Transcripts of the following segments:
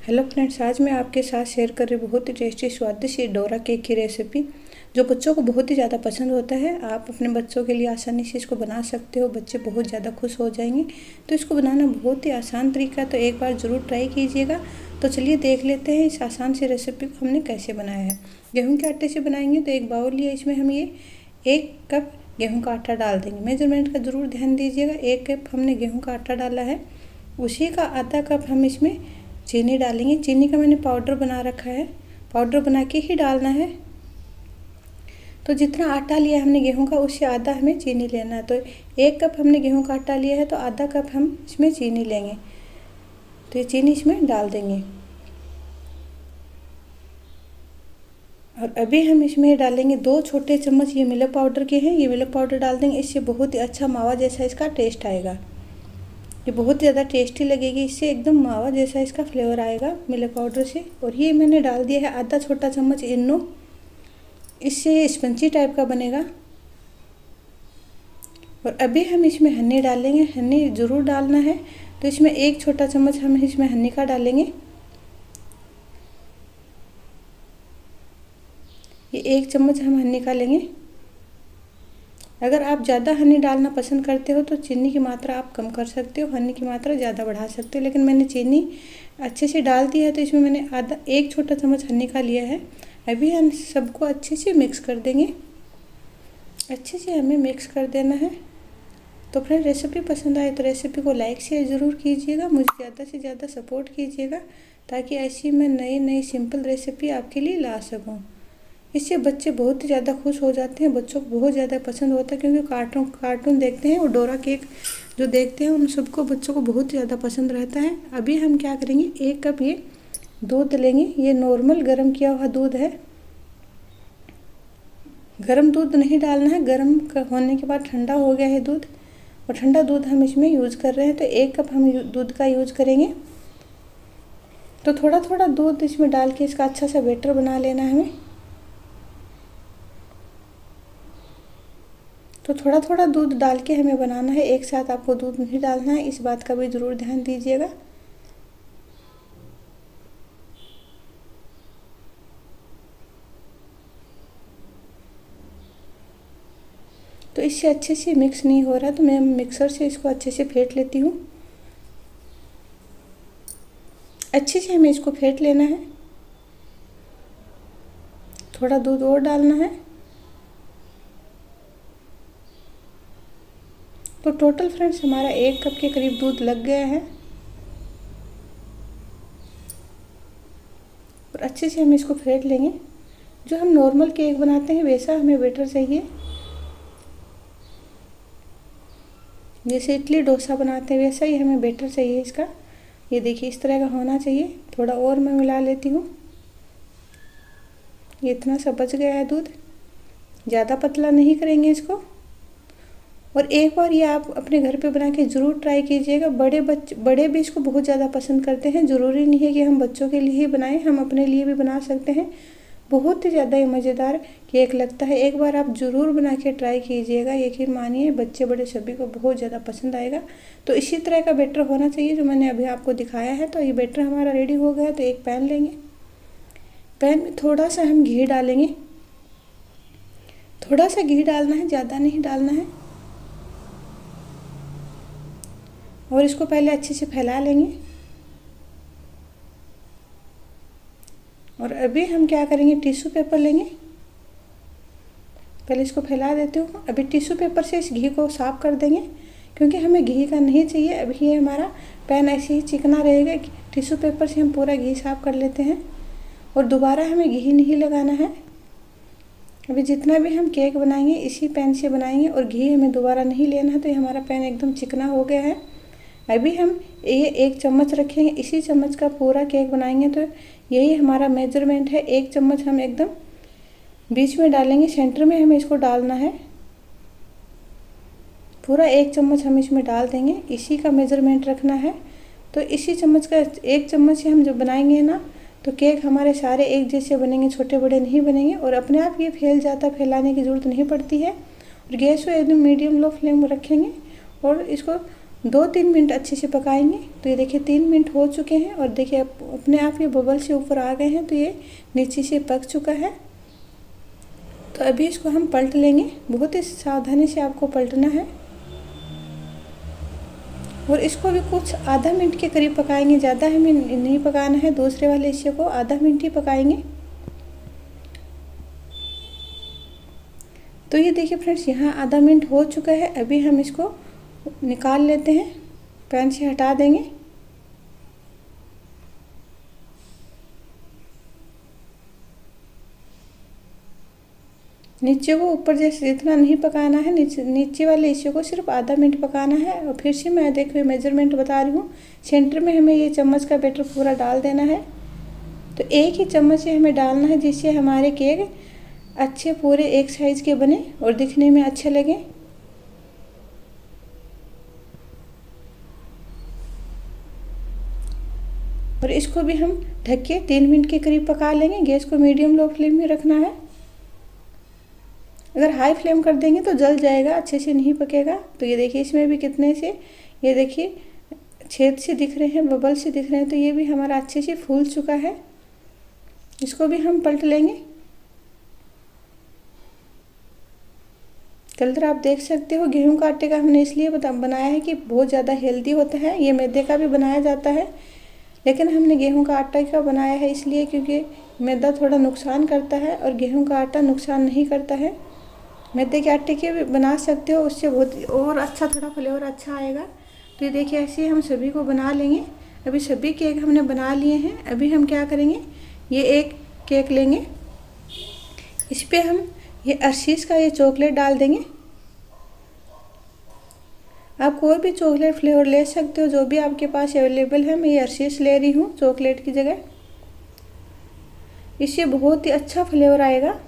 Hello friends आज मैं आपके साथ शेयर कर रही बहुत ही टेस्टी स्वादिष्ट डोरा केक की रेसिपी जो बच्चों को बहुत ही ज़्यादा पसंद होता है। आप अपने बच्चों के लिए आसानी से इसको बना सकते हो, बच्चे बहुत ज़्यादा खुश हो जाएँगे। तो इसको बनाना बहुत ही आसान तरीका तो एक बार ज़रूर ट्राई कीजिएगा। तो चलिए देख लेते हैं इस आसान सी रेसिपी को हमने कैसे बनाया है। गेहूँ के आटे से बनाएँगे तो एक बाउल लिया इसमें हम ये, एक कप गेहूँ का आटा डाल देंगे। मेज़रमेंट का ज़रूर ध्यान दीजिएगा, एक कप हमने गेहूँ का आटा डाला है। उसी का आधा कप हम इसमें चीनी डालेंगे। चीनी का मैंने पाउडर बना रखा है। पाउडर बना के ही डालना है। तो जितना आटा लिया हमने गेहूँ का, उससे आधा हमें चीनी लेना है। तो एक कप हमने गेहूँ का आटा लिया है तो आधा कप हम इसमें चीनी लेंगे। तो ये चीनी इसमें डाल देंगे। और अभी हम इसमें डालेंगे दो छोटे चम्मच ये मिल्क पाउडर के हैं। ये मिल्क पाउडर डाल देंगे, इससे बहुत ही अच्छा मावा जैसा इसका टेस्ट आएगा। ये बहुत ज़्यादा टेस्टी लगेगी। इससे एकदम मावा जैसा इसका फ्लेवर आएगा मिल्क पाउडर से। और ये मैंने डाल दिया है आधा छोटा चम्मच इनो। इससे ये स्पंची टाइप का बनेगा। और अभी हम इसमें हनी डालेंगे। हनी ज़रूर डालना है। तो इसमें एक छोटा चम्मच हम इसमें हनी का डालेंगे। ये एक चम्मच हम हनी का लेंगे। अगर आप ज़्यादा हनी डालना पसंद करते हो तो चीनी की मात्रा आप कम कर सकते हो, हनी की मात्रा ज़्यादा बढ़ा सकते हो। लेकिन मैंने चीनी अच्छे से डाल दी है तो इसमें मैंने आधा, एक छोटा चम्मच हनी का लिया है। अभी हम सबको अच्छे से मिक्स कर देंगे। अच्छे से हमें मिक्स कर देना है। तो फ्रेंड रेसिपी पसंद आए तो रेसिपी को लाइक शेयर ज़रूर कीजिएगा। मुझे ज़्यादा से ज़्यादा सपोर्ट कीजिएगा ताकि ऐसी मैं नई नई सिंपल रेसिपी आपके लिए ला सकूँ। इससे बच्चे बहुत ही ज़्यादा खुश हो जाते हैं, बच्चों को बहुत ज़्यादा पसंद होता है, क्योंकि कार्टून कार्टून देखते हैं और डोरा केक जो देखते हैं, उन सबको बच्चों को बहुत ज़्यादा पसंद रहता है। अभी हम क्या करेंगे, एक कप ये दूध लेंगे, ये नॉर्मल गर्म किया हुआ दूध है। गर्म दूध नहीं डालना है, गर्म होने के बाद ठंडा हो गया है दूध, और ठंडा दूध हम इसमें यूज़ कर रहे हैं तो एक कप हम दूध का यूज़ करेंगे। तो थोड़ा थोड़ा दूध इसमें डाल के इसका अच्छा सा बेटर बना लेना है हमें। तो थोड़ा थोड़ा दूध डाल के हमें बनाना है। एक साथ आपको दूध नहीं डालना है। इस बात का भी ज़रूर ध्यान दीजिएगा। तो इससे अच्छे से मिक्स नहीं हो रहा तो मैं मिक्सर से इसको अच्छे से फेंट लेती हूँ। अच्छे से हमें इसको फेंट लेना है। थोड़ा दूध और डालना है। तो टोटल फ्रेंड्स हमारा एक कप के करीब दूध लग गया है। और अच्छे से हम इसको फेंट लेंगे। जो हम नॉर्मल केक बनाते हैं, वैसा हमें बेटर चाहिए। जैसे इडली डोसा बनाते हैं, वैसा ही हमें बेटर चाहिए इसका। ये देखिए, इस तरह का होना चाहिए। थोड़ा और मैं मिला लेती हूँ। ये इतना सा बच गया है दूध। ज़्यादा पतला नहीं करेंगे इसको। और एक बार ये आप अपने घर पे बना के ज़रूर ट्राई कीजिएगा। बड़े बच्चे बड़े भी इसको बहुत ज़्यादा पसंद करते हैं। ज़रूरी नहीं है कि हम बच्चों के लिए ही बनाएँ, हम अपने लिए भी बना सकते हैं। बहुत ही ज़्यादा ही मज़ेदार केक लगता है। एक बार आप ज़रूर बना के ट्राई कीजिएगा। यकीन मानिए, बच्चे बड़े सभी को बहुत ज़्यादा पसंद आएगा। तो इसी तरह का बेटर होना चाहिए जो मैंने अभी आपको दिखाया है। तो ये बेटर हमारा रेडी हो गया तो एक पैन लेंगे। पैन में थोड़ा सा हम घी डालेंगे। थोड़ा सा घी डालना है, ज़्यादा नहीं डालना है। और इसको पहले अच्छे से फैला लेंगे। और अभी हम क्या करेंगे, टिश्यू पेपर लेंगे। पहले इसको फैला देते हो अभी टिश्यू पेपर से इस घी को साफ़ कर देंगे, क्योंकि हमें घी का नहीं चाहिए। अभी ये हमारा पैन ऐसे ही चिकना रहेगा टिश्यू पेपर से हम पूरा घी साफ़ कर लेते हैं। और दोबारा हमें घी नहीं लगाना है। अभी जितना भी हम केक बनाएँगे, इसी पैन से बनाएँगे, और घी हमें दोबारा नहीं लेना है तो ये हमारा पैन एकदम चिकना हो गया है। अभी हम ये एक चम्मच रखेंगे, इसी चम्मच का पूरा केक बनाएँगे तो यही हमारा मेज़रमेंट है। एक चम्मच हम एकदम बीच में डालेंगे सेंटर में हमें इसको डालना है। पूरा एक चम्मच हम इसमें डाल देंगे, इसी का मेज़रमेंट रखना है। तो इसी चम्मच का, एक चम्मच से हम जब बनाएँगे ना तो केक हमारे सारे एक जैसे बनेंगे छोटे बड़े नहीं बनेंगे और अपने आप ये फैल जाता, फैलाने की ज़रूरत नहीं पड़ती है। और गैस को एकदम मीडियम लो फ्लेम रखेंगे और इसको दो तीन मिनट अच्छे से पकाएँगे। तो ये देखिए, तीन मिनट हो चुके हैं और देखिए अपने आप ये बबल से ऊपर आ गए हैं तो ये नीचे से पक चुका है। तो अभी इसको हम पलट लेंगे। बहुत ही सावधानी से आपको पलटना है। और इसको भी कुछ आधा मिनट के करीब पकाएँगे। ज़्यादा हमें नहीं पकाना है। दूसरे वाले हिस्से को आधा मिनट ही पकाएँगे। तो ये देखिए फ्रेंड्स, यहाँ आधा मिनट हो चुका है। अभी हम इसको निकाल लेते हैं, पैन से हटा देंगे। नीचे को ऊपर जैसे इतना नहीं पकाना है, नीचे नीचे वाले हिस्से को सिर्फ़ आधा मिनट पकाना है और फिर से मैं देखो मेज़रमेंट बता रही हूँ। सेंटर में हमें ये चम्मच का बैटर पूरा डाल देना है। तो एक ही चम्मच से हमें डालना है जिससे हमारे केक अच्छे पूरे एक साइज़ के बने और दिखने में अच्छे लगे। और इसको भी हम ढक के तीन मिनट के करीब पका लेंगे। गैस को मीडियम लो फ्लेम में रखना है। अगर हाई फ्लेम कर देंगे तो जल जाएगा, अच्छे से नहीं पकेगा। तो ये देखिए, इसमें भी कितने से, ये देखिए, छेद से दिख रहे हैं, बबल से दिख रहे हैं तो ये भी हमारा अच्छे से फूल चुका है। इसको भी हम पलट लेंगे। कलर आप देख सकते हो, गेहूँ का आटे का हमने इसलिए बनाया है कि बहुत ज़्यादा हेल्दी होता है। ये मैदे का भी बनाया जाता है। लेकिन हमने गेहूँ का आटा का बनाया है इसलिए? क्योंकि मैदा थोड़ा नुकसान करता है और गेहूँ का आटा नुकसान नहीं करता है। मैदे के आटे के भी बना सकते हो, उससे बहुत और अच्छा थोड़ा फ्लेवर अच्छा आएगा। तो ये देखिए, ऐसे हम सभी को बना लेंगे। अभी सभी केक हमने बना लिए हैं। अभी हम क्या करेंगे? ये एक केक लेंगे। इस पर हम ये अर्शीस का ये चॉकलेट डाल देंगे। आप कोई भी चॉकलेट फ्लेवर ले सकते हो, जो भी आपके पास अवेलेबल है, मैं ये अर्शीस ले रही हूँ चॉकलेट की जगह। इससे बहुत ही अच्छा फ्लेवर आएगा।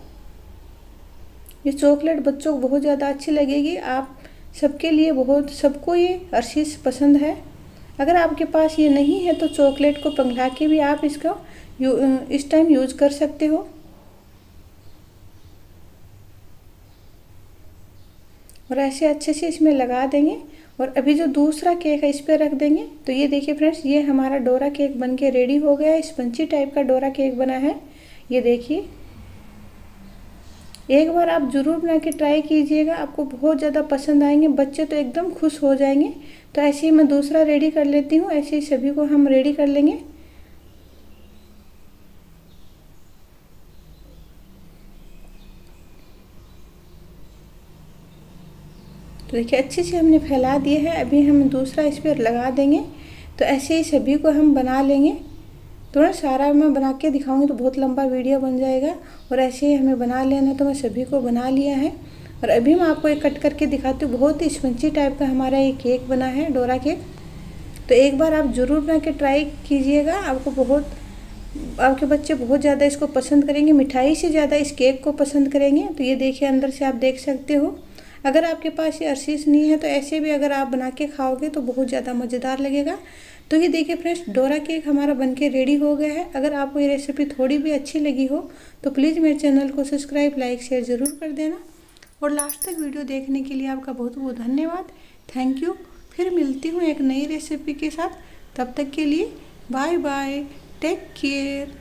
ये चॉकलेट बच्चों को बहुत ज़्यादा अच्छी लगेगी। आप सबके लिए बहुत, सबको ये अर्शीस पसंद है। अगर आपके पास ये नहीं है तो चॉकलेट को पिघला के भी आप इसका इस टाइम यूज़ कर सकते हो। और ऐसे अच्छे से इसमें लगा देंगे। और अभी जो दूसरा केक है, इस पर रख देंगे। तो ये देखिए फ्रेंड्स ये हमारा डोरा केक बन के रेडी हो गया है। स्पंची टाइप का डोरा केक बना है। ये देखिए। एक बार आप ज़रूर बना के ट्राई कीजिएगा। आपको बहुत ज़्यादा पसंद आएँगे। बच्चे तो एकदम खुश हो जाएँगे। तो ऐसे ही मैं दूसरा रेडी कर लेती हूँ। ऐसे ही सभी को हम रेडी कर लेंगे। तो देखिए, अच्छे से हमने फैला दिए है। अभी हम दूसरा इस पर लगा देंगे। तो ऐसे ही सभी को हम बना लेंगे। थोड़ा सारा मैं बना के दिखाऊँगी तो बहुत लंबा वीडियो बन जाएगा। और ऐसे ही हमें बना लेना तो मैं सभी को बना लिया है। और अभी मैं आपको एक कट करके दिखाती हूँ। बहुत ही स्पंची टाइप का हमारा ये केक बना है, डोरा केक। तो एक बार आप ज़रूर बना के ट्राई कीजिएगा। आपको बहुत, आपके बच्चे बहुत ज़्यादा इसको पसंद करेंगे। मिठाई से ज़्यादा इस केक को पसंद करेंगे। तो ये देखिए, अंदर से आप देख सकते हो। अगर आपके पास ये अर्शीस नहीं है तो ऐसे भी अगर आप बना के खाओगे तो बहुत ज़्यादा मज़ेदार लगेगा। तो ये देखिए फ्रेंड्स, डोरा केक हमारा बन के रेडी हो गया है। अगर आपको ये रेसिपी थोड़ी भी अच्छी लगी हो तो प्लीज़ मेरे चैनल को सब्सक्राइब, लाइक, शेयर ज़रूर कर देना। और लास्ट तक वीडियो देखने के लिए आपका बहुत बहुत धन्यवाद। Thank you. फिर मिलती हूँ एक नई रेसिपी के साथ। तब तक के लिए बाय बाय। Take care.